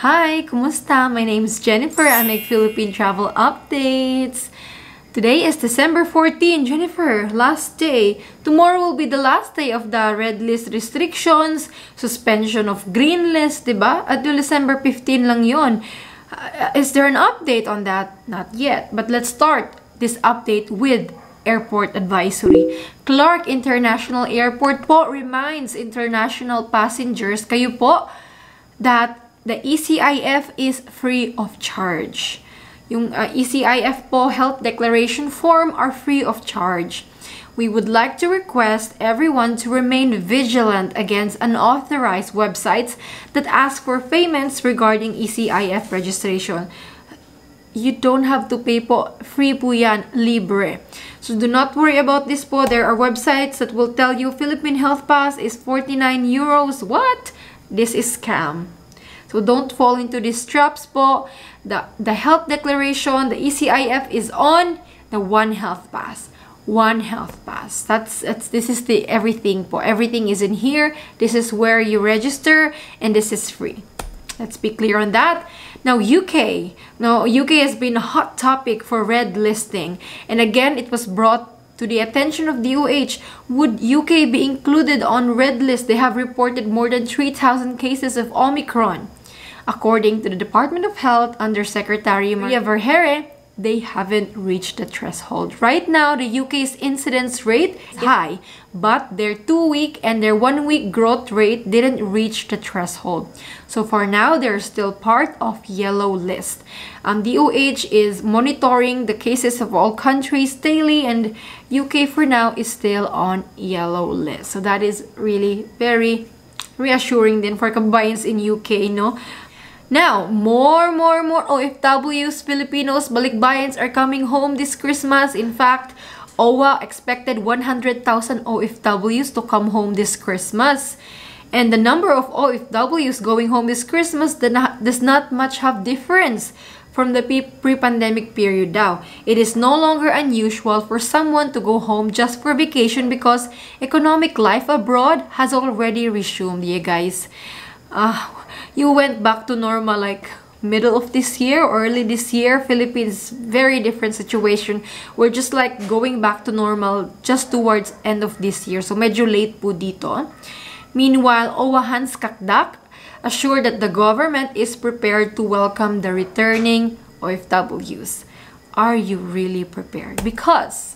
Hi, kumusta? My name is Jennifer. I make Philippine travel updates. Today is December 14. Jennifer, last day. Tomorrow will be the last day of the red list restrictions, suspension of green list, diba? At December 15 lang yon. Uh, is there an update on that? Not yet. But let's start this update with airport advisory. Clark International Airport po reminds international passengers, kayo po, that the ECIF is free of charge. Yung uh, ECIF po health declaration form are free of charge. We would like to request everyone to remain vigilant against unauthorized websites that ask for payments regarding ECIF registration. You don't have to pay po. Free po yan. Libre. So do not worry about this po. There are websites that will tell you Philippine Health Pass is 49 euros. What? This is scam. So don't fall into these traps po. The, the health declaration, the ECIF is on the One Health Pass. One Health Pass. That's, that's this is the everything po. Everything is in here. This is where you register and this is free. Let's be clear on that. Now, UK. Now, UK has been a hot topic for red listing. And again, it was brought to the attention of DOH. Would UK be included on red list? They have reported more than 3,000 cases of Omicron. According to the Department of Health under Secretary Maria Vergeire, they haven't reached the threshold. Right now, the UK's incidence rate is high, but their two-week and their one-week growth rate didn't reach the threshold. So for now, they're still part of yellow list. Um, DOH is monitoring the cases of all countries daily and UK for now is still on yellow list. So that is really very reassuring then for kabayans in UK, no? Now, more, more, more OFWs, Filipinos, balikbayans are coming home this Christmas. In fact, OWWA expected 100,000 OFWs to come home this Christmas. And the number of OFWs going home this Christmas does not much have difference from the pre-pandemic period now. It is no longer unusual for someone to go home just for vacation because economic life abroad has already resumed, you guys. Uh, you went back to normal like middle of this year or early this year. Philippines very different situation. We're just like going back to normal just towards end of this year. So medyo late po dito. Meanwhile OWWA Hans Cacdac assured that the government is prepared to welcome the returning OFWs are you really prepared? Because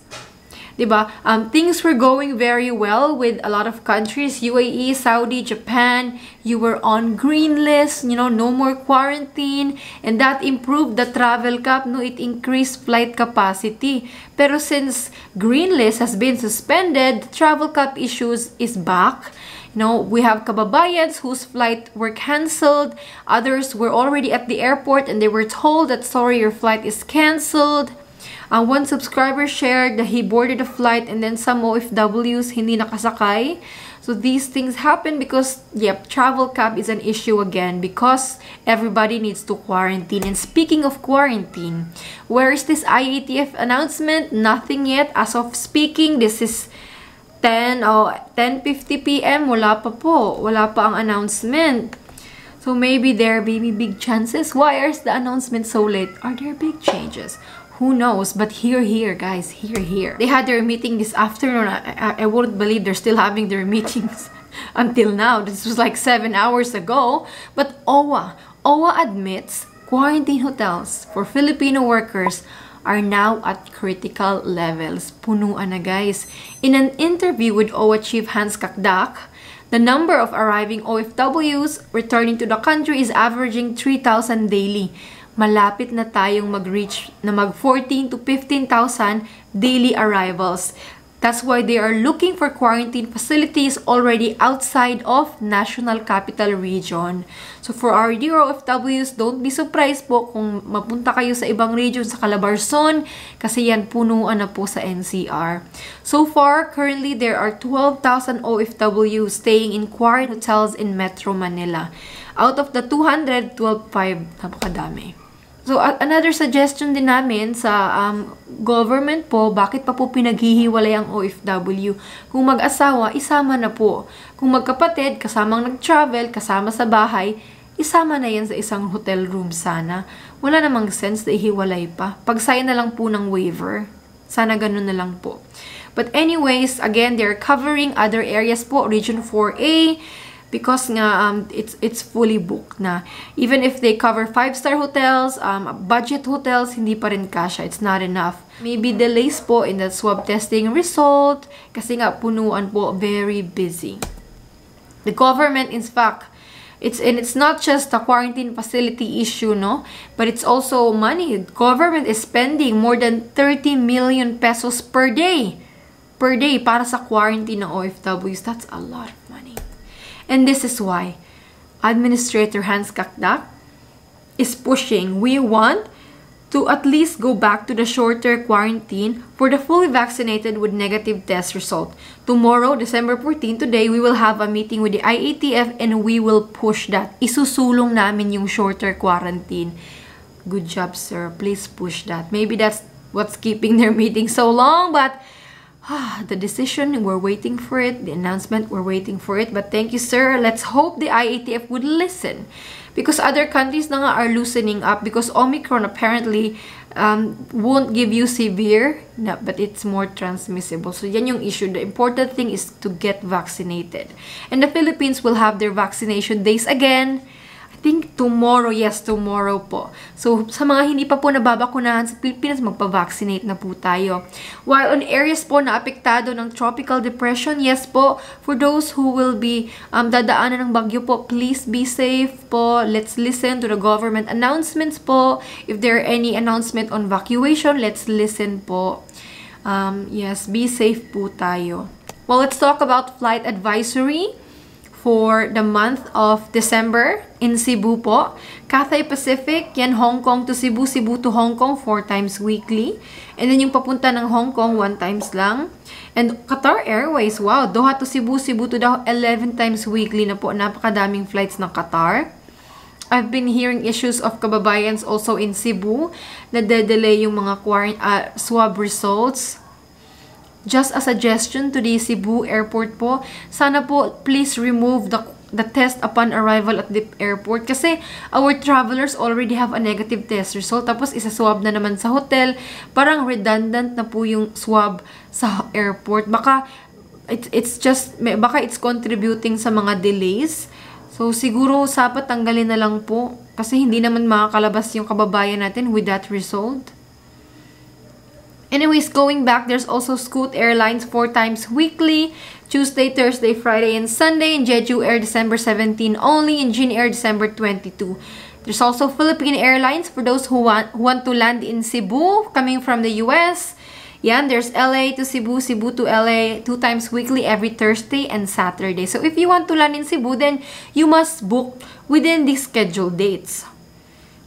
'di ba? Um, things were going very well with a lot of countries, UAE, Saudi, Japan. You were on green list, you know, no more quarantine, and that improved the travel cap. No, it increased flight capacity. Pero since green list has been suspended, travel cap issues is back. You know, we have kababayans whose flight were cancelled. Others were already at the airport and they were told that sorry, your flight is cancelled. Uh, one subscriber shared that he boarded a flight and then some OFWs hindi nakasakay. So these things happen because, yep, travel cap is an issue again because everybody needs to quarantine. And speaking of quarantine, where is this IATF announcement? Nothing yet. As of speaking, this is 10 oh, 10.50 p.m. Wala pa po. Wala pa ang announcement. So maybe there may be big chances. Why is the announcement so late? Are there big changes? Who knows? But here here guys here here. They had their meeting this afternoon. I, I, I wouldn't believe they're still having their meetings until now. This was like seven hours ago. But OWWA OWWA admits quarantine hotels for filipino workers are now at critical levels. Punuan na guys. In an interview with OWWA chief Hans Cacdac the number of arriving OFWs returning to the country is averaging 3,000 daily malapit na tayong mag-reach na mag 14 to 15,000 daily arrivals. That's why they are looking for quarantine facilities already outside of National Capital Region. So for our dear OFWs, don't be surprised po kung mapunta kayo sa ibang region sa Calabarzon kasi yan punuan na po sa NCR. So far, currently there are 12,000 OFWs staying in quarantine hotels in Metro Manila. Out of the 200, 12,500. Napakadami. So, another suggestion din namin sa um, government po, bakit pa po pinaghihiwalay ang OFW? Kung mag-asawa, isama na po. Kung magkapatid, kasamang nag-travel, kasama sa bahay, isama na yan sa isang hotel room sana. Wala namang sense na ihiwalay pa. Pag-sign na lang po ng waiver. Sana ganun na lang po. But anyways, again, they're covering other areas po, Region 4A, because nga um, it's it's fully booked na. Even if they cover five-star hotels, um, budget hotels, hindi pa rin kasha. It's not enough. Maybe delays po in the swab testing result kasi nga punuan po, very busy. The government, in fact, it's and it's not just a quarantine facility issue, no? But it's also money. Government is spending more than 30 million pesos per day. Per day para sa quarantine ng OFWs. That's a lot of money. And this is why Administrator Hans Kakdak is pushing. We want to at least go back to the shorter quarantine for the fully vaccinated with negative test result. Tomorrow, December 14, today, we will have a meeting with the IATF and we will push that. Isusulong namin yung shorter quarantine. Good job, sir. Please push that. Maybe that's what's keeping their meeting so long, but the decision, we're waiting for it. The announcement, we're waiting for it. But thank you, sir. Let's hope the IATF would listen. Because other countries na nga are loosening up because Omicron apparently um, won't give you severe, no, but it's more transmissible. So yan yung issue. The important thing is to get vaccinated. And the Philippines will have their vaccination days again think tomorrow, yes, tomorrow po. So, sa mga hindi pa po nababakunahan sa Pilipinas, magpa-vaccinate na po tayo. While on areas po na apektado ng tropical depression, yes po, for those who will be um, dadaanan ng bagyo po, please be safe po. Let's listen to the government announcements po. If there are any announcement on evacuation, let's listen po. Um, yes, be safe po tayo. Well, let's talk about flight advisory for the month of December in Cebu po. Cathay Pacific, yan Hong Kong to Cebu, Cebu to Hong Kong, 4 times weekly. And then yung papunta ng Hong Kong, 1 times lang. And Qatar Airways, wow, Doha to Cebu, Cebu to Doha, 11 times weekly na po. Napakadaming flights ng Qatar. I've been hearing issues of kababayans also in Cebu na delay yung mga uh, swab results just a suggestion to the Cebu airport po, sana po please remove the the test upon arrival at the airport. Kasi our travelers already have a negative test result tapos isa-swab na naman sa hotel. Parang redundant na po yung swab sa airport. Baka it's, it's just baka it's contributing sa mga delays. So siguro sapat tanggalin na lang po kasi hindi naman makakalabas yung kababayan natin with that result Anyways, going back, there's also Scoot Airlines four times weekly. Tuesday, Thursday, Friday, and Sunday. In Jeju Air, December 17 only. In Jin Air, December 22. There's also Philippine Airlines for those who want, who want to land in Cebu, coming from the US. Yan, there's LA to Cebu, Cebu to LA, two times weekly every Thursday and Saturday. So if you want to land in Cebu, then you must book within these scheduled dates.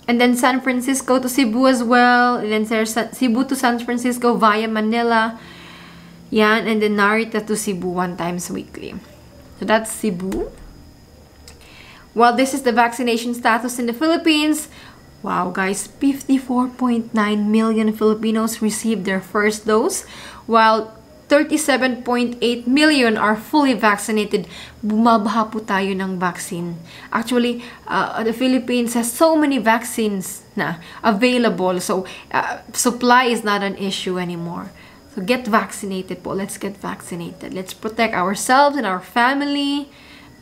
And then San Francisco to Cebu as well. And then there's Cebu to San Francisco via Manila. Yan. And then Narita to Cebu one times weekly. So that's Cebu. Well, this is the vaccination status in the Philippines. Wow, guys, 54.9 million Filipinos received their first dose, while 37.8 million are fully vaccinated. Bumabaha po tayo ng vaccine. Actually, uh, the Philippines has so many vaccines na available. So, uh, supply is not an issue anymore. So, get vaccinated po. Let's get vaccinated. Let's protect ourselves and our family.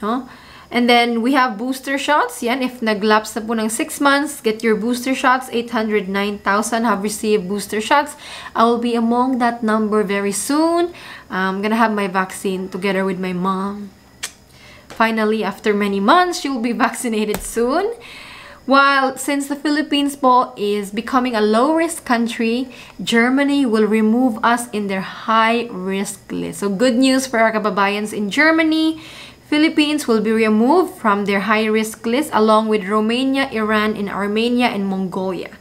No? And then, we have booster shots. Yan, if naglapse na po ng 6 months, get your booster shots. 809,000 have received booster shots. I will be among that number very soon. I'm gonna have my vaccine together with my mom. Finally, after many months, she will be vaccinated soon. While since the Philippines po is becoming a low-risk country, Germany will remove us in their high-risk list. So good news for our kababayans in Germany. Philippines will be removed from their high-risk list along with Romania, Iran, and Armenia and Mongolia.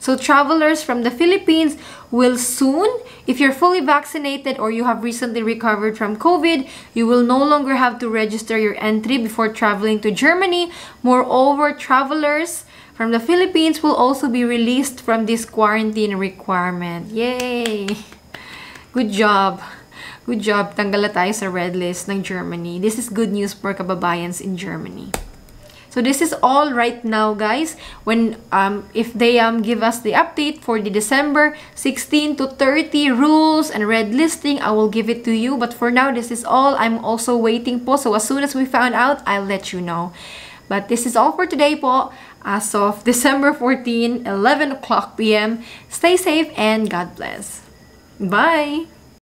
So travelers from the Philippines will soon, if you're fully vaccinated or you have recently recovered from COVID, you will no longer have to register your entry before traveling to Germany. Moreover, travelers from the Philippines will also be released from this quarantine requirement. Yay! Good job! Good job, tanggal tayo sa red list ng Germany. This is good news for kababayans in Germany. So this is all right now, guys. When um, if they um, give us the update for the December 16 to 30 rules and red listing, I will give it to you. But for now, this is all. I'm also waiting po. So as soon as we found out, I'll let you know. But this is all for today po. As of December 14, 11 o'clock p.m. Stay safe and God bless. Bye!